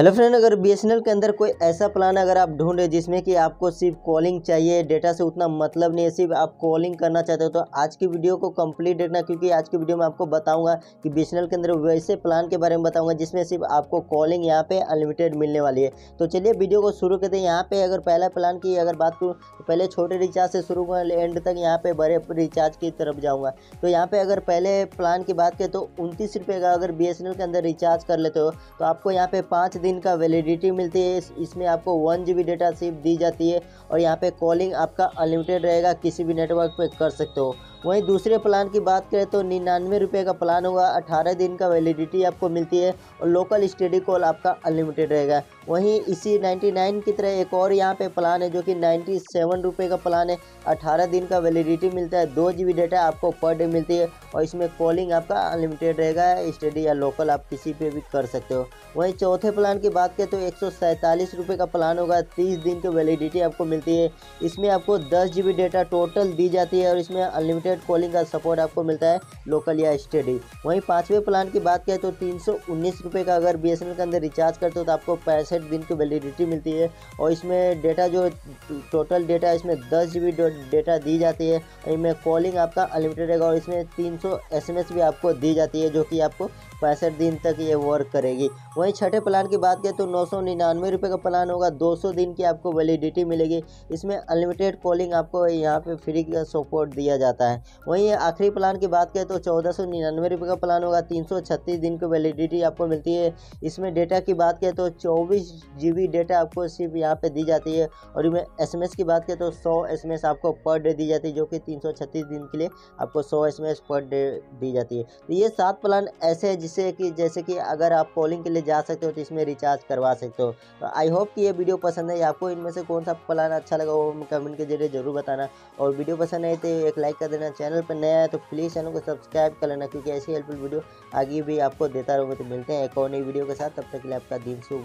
Hello friend, अगर BSNL के अंदर कोई ऐसा प्लान अगर आप ढूंढे जिसमें कि आपको सिर्फ़ कॉलिंग चाहिए डेटा से उतना मतलब नहीं है, सिर्फ़ आप कॉलिंग करना चाहते हो तो आज की वीडियो को कंप्लीट देखना, क्योंकि आज की वीडियो में आपको बताऊँगा कि बीएसएनएल के अंदर वैसे प्लान के बारे में बताऊँगा जिसमें सिर्फ़ आपको कॉलिंग यहाँ पे अनलिमिटेड मिलने वाली है। तो चलिए वीडियो को शुरू करते हैं। यहाँ पे अगर पहला प्लान की अगर बात करूँ तो पहले छोटे रिचार्ज से शुरू हुआ एंड तक यहाँ पे बड़े रिचार्ज की तरफ़ जाऊँगा। तो यहाँ पे अगर पहले प्लान की बात करें तो उनतीस का अगर BSNL के अंदर रिचार्ज कर लेते हो तो आपको यहाँ पे पाँच दिन का वैलिडिटी मिलती है। इसमें आपको वन जीबी डेटा सिर्फ़ दी जाती है और यहाँ पे कॉलिंग आपका अनलिमिटेड रहेगा, किसी भी नेटवर्क पे कर सकते हो। वहीं दूसरे प्लान की बात करें तो निन्यानवे रुपये का प्लान होगा। अठारह दिन का वैलिडिटी आपको मिलती है और लोकल स्टडी कॉल आपका अनलिमिटेड रहेगा। वहीं इसी 99 की तरह एक और यहाँ पे प्लान है जो कि नाइन्टी सेवन रुपये का प्लान है। अठारह दिन का वैलिडिटी मिलता है। दो जी डेटा आपको पर डे मिलती है और इसमें कॉलिंग आपका अनलिमिटेड रहेगा। स्टडी या लोकल आप किसी पे भी कर सकते हो। वहीं चौथे प्लान की बात करें तो एक सौ का प्लान होगा। तीस दिन की वैलिडिटी आपको मिलती है। इसमें आपको दस जी डेटा टोटल दी जाती है और इसमें अनलिमिटेड अनलिमिटेड कॉलिंग का सपोर्ट आपको मिलता है लोकल या स्टडी वहीं पाँचवें प्लान की बात करें तो तीन सौ का अगर बीएसएनएल के अंदर रिचार्ज करते हो तो आपको पैंसठ दिन की वैलिडिटी मिलती है और इसमें डेटा जो टोटल डेटा इसमें दस जी डेटा दी जाती है। इनमें कॉलिंग आपका अनलिमिटेड रहेगा और इसमें तीन सौ भी आपको दी जाती है जो कि आपको पैंसठ दिन तक ये वर्क करेगी। वहीं छठे प्लान की बात करें तो नौ सौ निन्यानवे रुपये का प्लान होगा 200 दिन की आपको वैलिडिटी मिलेगी। इसमें अनलिमिटेड कॉलिंग आपको यहाँ पे फ्री का सपोर्ट दिया जाता है। वहीं आखिरी प्लान की बात करें तो चौदह सौ निन्यानवे रुपये का प्लान होगा, तीन सौ छत्तीस दिन की वैलिडिटी आपको मिलती है। इसमें डेटा की बात करें तो चौबीस जी डेटा आपको सिर्फ़ यहाँ पर दी जाती है और इसमें एस एम की बात करें तो सौ एस एम आपको पर डे दी जाती है, जो कि तीन सौ छत्तीस दिन के लिए आपको सौ S M S per day दी जाती है। तो ये सात प्लान ऐसे हैं जिससे कि, जैसे कि अगर आप कॉलिंग के लिए जा सकते हो तो इसमें रिचार्ज करवा सकते हो। तो आई होप कि ये वीडियो पसंद है आपको इनमें से कौन सा प्लान अच्छा लगा वो कमेंट के ज़रिए ज़रूर बताना। और वीडियो पसंद है तो एक लाइक कर देना चैनल पर नया है तो प्लीज़ चैनल को सब्सक्राइब कर लेना क्योंकि ऐसी हेल्पफुल वीडियो आगे भी आपको देता रहूँगा। तो मिलते हैं एक और नई वीडियो के साथ। तब तक के लिए आपका दिन शुभ